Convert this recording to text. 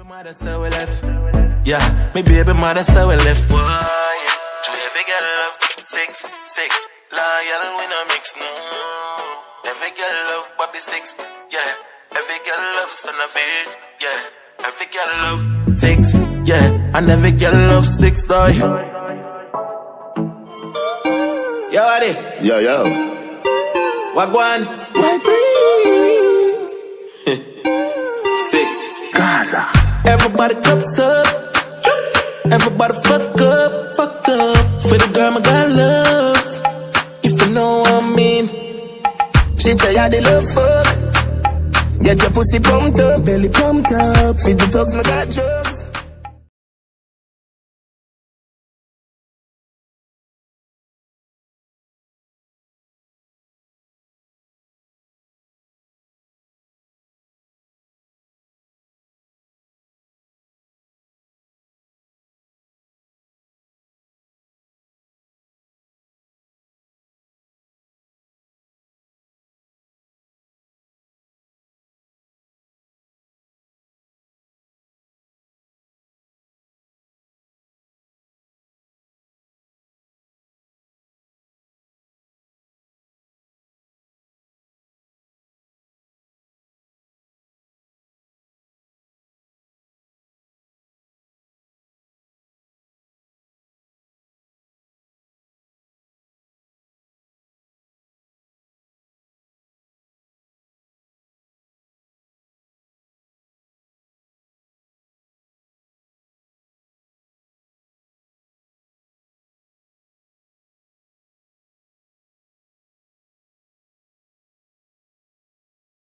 Baby mother so we left. Yeah, me baby mother so we left. Boy, yeah. Every girl love six, six. Loyal we no mix, no. Every girl love Bobby six, yeah. Every girl love son of it, yeah. Every girl love six, yeah. And every girl love six, boy. Yo, Adi, Yo, yo. Wagwan. White Six. Gaza. Everybody cups up. Everybody fuck up, fucked up. For the girl my girl loves. If you know what I mean. She say I the love fuck. Get your pussy pumped up, belly pumped up. Feed the dogs, my got drugs.